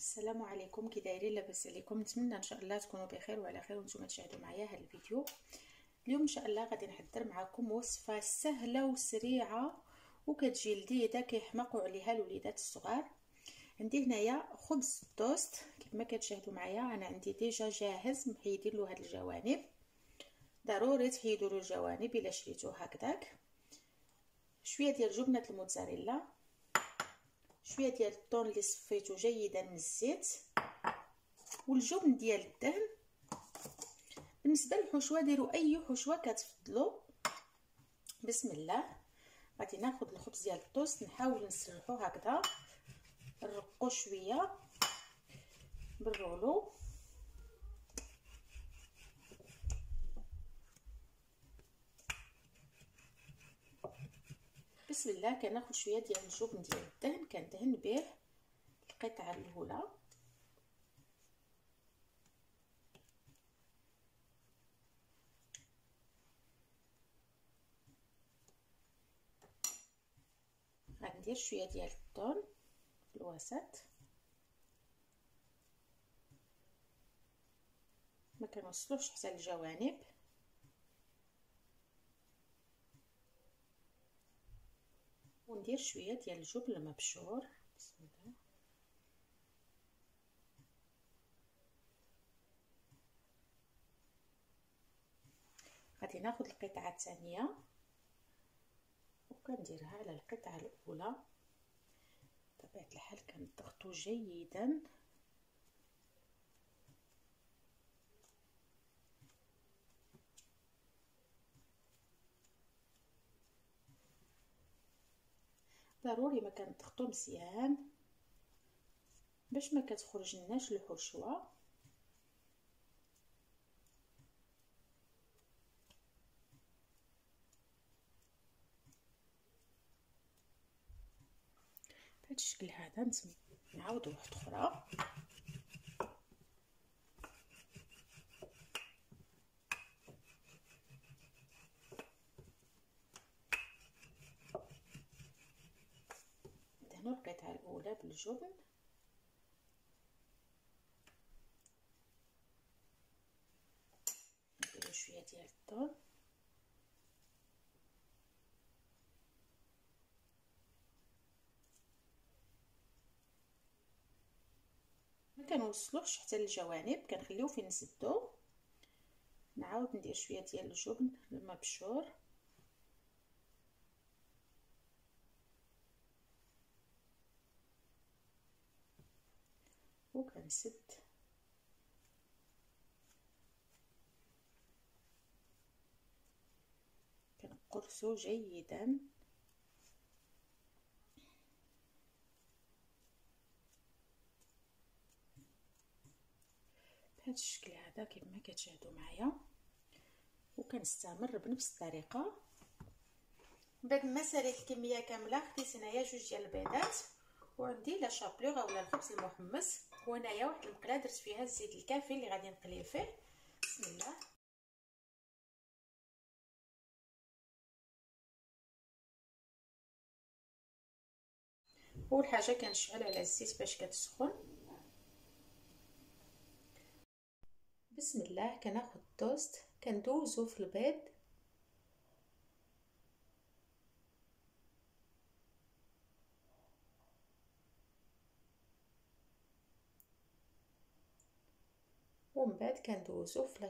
السلام عليكم. كي دايرين لاباس عليكم. نتمنى إن شاء الله تكونوا بخير وعلى خير وأنتم تشاهدوا معايا هذا الفيديو. اليوم إن شاء الله غادي نحضر معكم وصفة سهلة وسريعة وكتجي لذيذة كيحمقوا عليها الوليدات الصغار. عندي هنايا خبز توست كما كتشاهدوا معايا أنا عندي ديجا جاهز محيدين له هاد الجوانب. ضروري تحيدوا له الجوانب إلا شريتوه هكذاك. شوية ديال جبنة الموتزاريلا. شوية ديال الطون اللي صفيته جيدا من الزيت والجبن ديال الدهن. بالنسبة للحشوة ديروا أي حشوة كتفضلوا بسم الله. غادي ناخذ الخبز ديال الطوست نحاول نسرحو هكذا. نرقو شوية. بالرولو بسم الله. كناخذ شوية ديال الجبن ديال الدهن. كندهن به. القطعه الأولى. غندير شوية ديال الثوم في الوسط. ما كنوصلوش حتى الجوانب وندير شوية ديال الجبن المبشور. بسم الله. غادي ناخذ القطعة الثانية وكنديرها على القطعة الأولى. بطبيعة الحال كنضغطو جيدا ضروري ما كنضغطو مزيان باش ما كتخرج لناش الحشوه بهذا الشكل هذا نعاود واحدة أخرى. ندهنو القطعه الاولى بالجبن نديرو شوية ديال الثوم ما كنوصلوش حتى للجوانب كنخليو فين نسدو. نعاود ندير شوية ديال الجبن المبشور وكنسد كنقرصو جيدا. بهذا الشكل هذا كما كتشاهدوا معايا. وكنستمر بنفس الطريقة. بعد ما ساليت الكمية كاملة خديت هنايا جوج ديال البيضات وعندي لا شابلوغ اولا الخبز المحمص. وهنايا واحد المقله درت فيها الزيت الكافي اللي غادي نقليه فيه. بسم الله. أول حاجة كنشعل على الزيت باش كتسخن. بسم الله كناخذ التوست كندوزو في البيض. ومن بعد كندوزو في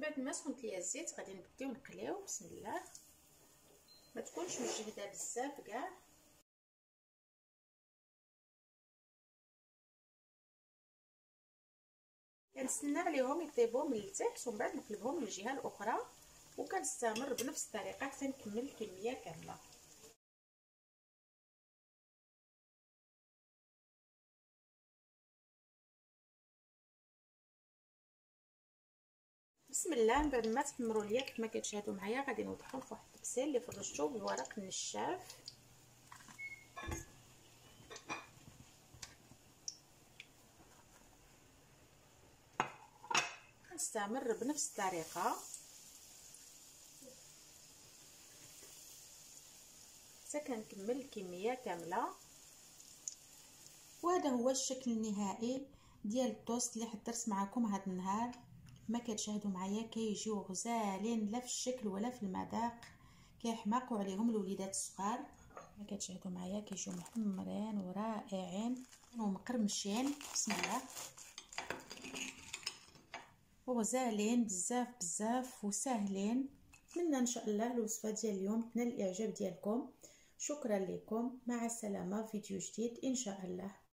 شابلور بعد ما سخنت ليا الزيت غادي نبداو نقليو بسم الله. ما تكونش مجهدة بزاف كاع. كنستنى عليهم يطيبوا من التحت ومن بعد نقلبهم للجهة الأخرى وكنستمر بنفس الطريقة حتى نكمل الكميه كاملة. بسم الله من بعد ما تحمروا ليا كما كتشاهدوا معايا غادي نوضعهم في واحد الطبسيل اللي فرشته بالورق النشاف نستمر بنفس الطريقة. حتى كنكمل الكمية كاملة. وهذا هو الشكل النهائي ديال الطوست اللي حضرت معكم هذا النهار. كما كتشاهدوا معايا كيجيو غزالين لا في الشكل ولا في المذاق كيحماقوا عليهم الوليدات الصغار. كما كتشاهدوا معايا كيجيو محمرين ورائعين ومقرمشين بسم الله. وغزالين بزاف بزاف وسهلين نتمنى إن شاء الله الوصفة ديال اليوم تنال الإعجاب ديالكم. شكرا لكم. مع السلامة فيديو جديد إن شاء الله.